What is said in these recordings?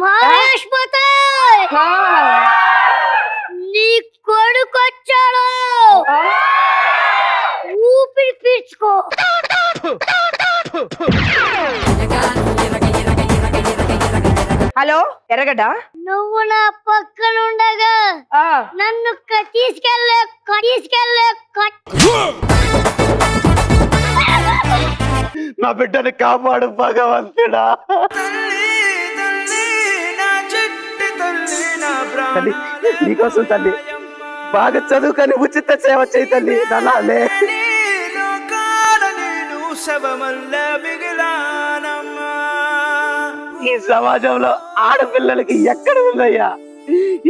మహేష్ నీ హలో? ఎర్రగడ్డ? నువ్వు నా పక్కన ఉండగా ఆ, నన్ను తీసుకెళ్ళే క- తీసుకెళ్ళే క- నా బిడ్డని కాపాడు భగవంతుడా. తల్లి నీకోసం తల్లి బాగా చదువుకొని ఉచిత సేవ చేయి తల్లి నల్లాలే ఈ సమాజంలో ఆడపిల్లలకి ఎక్కడ ఉందయ్యా?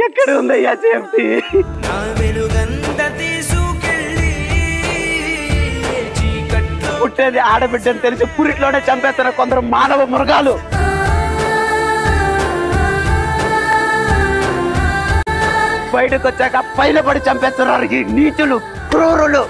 ఎక్కడ ఉందయ్యా సేఫ్టీ? పుట్టేది ఆడబిడ్డని తెలిసి పురిట్లోనే చంపేస్తున్న కొందరు మానవ మృగాలు. బయటకు వచ్చాక పైన పడి చంపేస్తున్నారు ఈ నీచులు క్రూరులు.